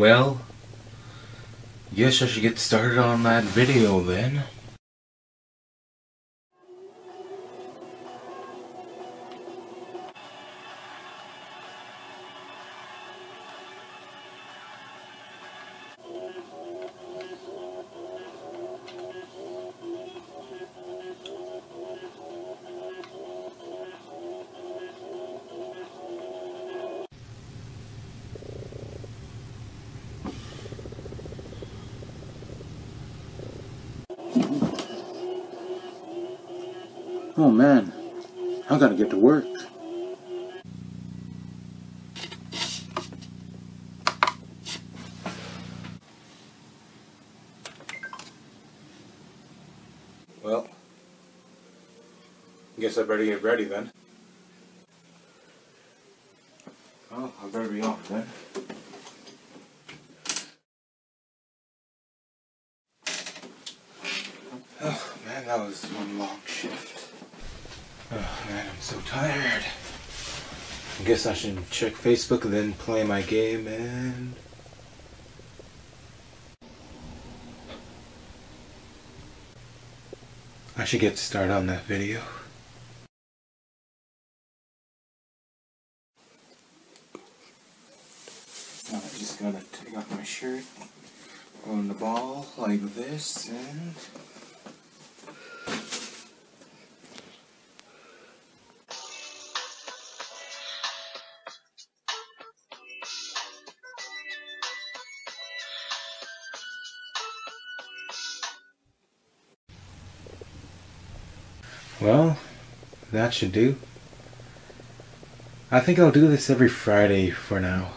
Well, guess I should get started on that video then. Oh man, I gotta get to work. Well, guess I better get ready then. Well, I better be off then. Oh man, that was one long shift. Oh man, I'm so tired. I guess I should check Facebook and then play my game and. I should get started on that video. Now I just gotta take off my shirt, on the ball like this, and. Well, that should do. I think I'll do this every Friday for now.